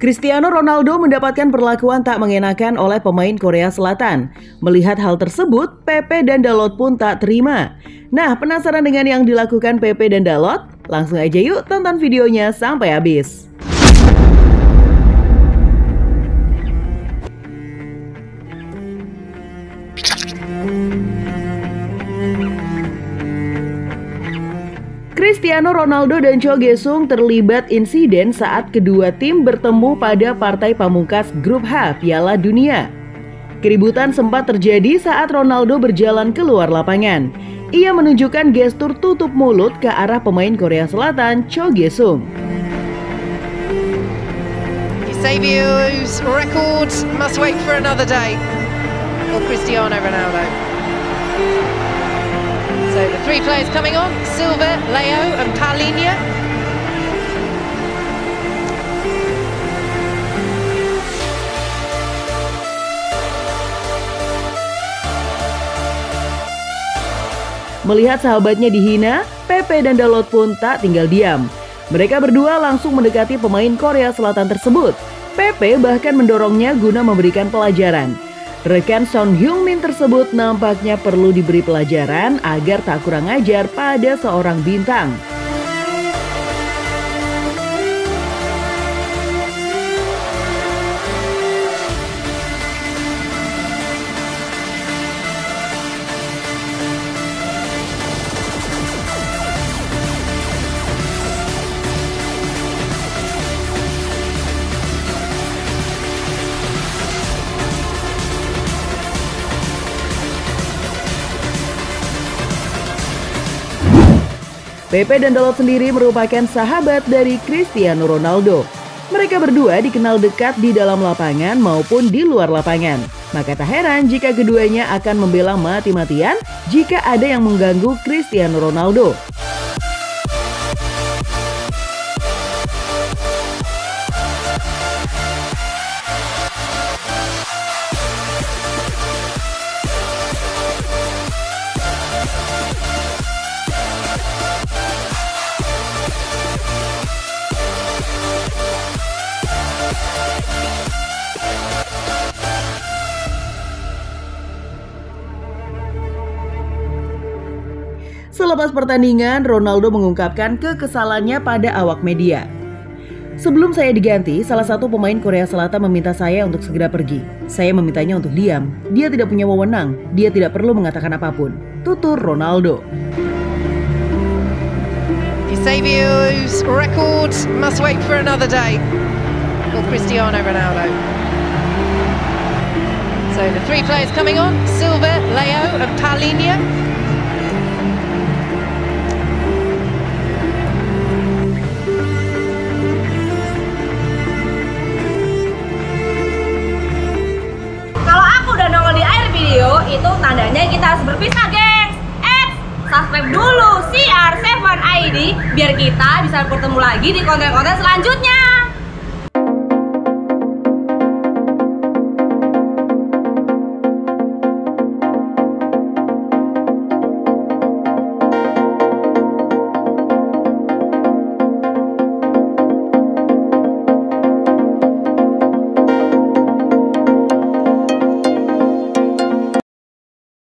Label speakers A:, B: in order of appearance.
A: Cristiano Ronaldo mendapatkan perlakuan tak mengenakan oleh pemain Korea Selatan. Melihat hal tersebut, Pepe dan Dalot pun tak terima. Nah, penasaran dengan yang dilakukan Pepe dan Dalot? Langsung aja yuk tonton videonya sampai habis. Cristiano Ronaldo dan Cho Gesung terlibat insiden saat kedua tim bertemu pada partai pamungkas grup H Piala Dunia. Keributan sempat terjadi saat Ronaldo berjalan keluar lapangan. Ia menunjukkan gestur tutup mulut ke arah pemain Korea Selatan Cho Gesung.
B: Cristiano Ronaldo. So the three players coming on, Silva, Leo and.
A: Melihat sahabatnya dihina, Pepe dan Dalot pun tak tinggal diam. Mereka berdua langsung mendekati pemain Korea Selatan tersebut. Pepe bahkan mendorongnya guna memberikan pelajaran. Rekan Son Hyung Min tersebut nampaknya perlu diberi pelajaran agar tak kurang ajar pada seorang bintang. Pepe dan Dalot sendiri merupakan sahabat dari Cristiano Ronaldo. Mereka berdua dikenal dekat di dalam lapangan maupun di luar lapangan. Maka tak heran jika keduanya akan membela mati-matian jika ada yang mengganggu Cristiano Ronaldo. Selepas pertandingan, Ronaldo mengungkapkan kekesalannya pada awak media. Sebelum saya diganti, salah satu pemain Korea Selatan meminta saya untuk segera pergi. Saya memintanya untuk diam. Dia tidak punya wewenang, dia tidak perlu mengatakan apa pun. Tutur Ronaldo.
B: Eusebio's record must wait for another day. For Cristiano Ronaldo. So the three players coming on, Silva, Leo and Paulinho.
C: Tandanya kita harus berpisah, gengs. Eh, subscribe dulu CR7 ID biar kita bisa bertemu lagi di konten-konten selanjutnya.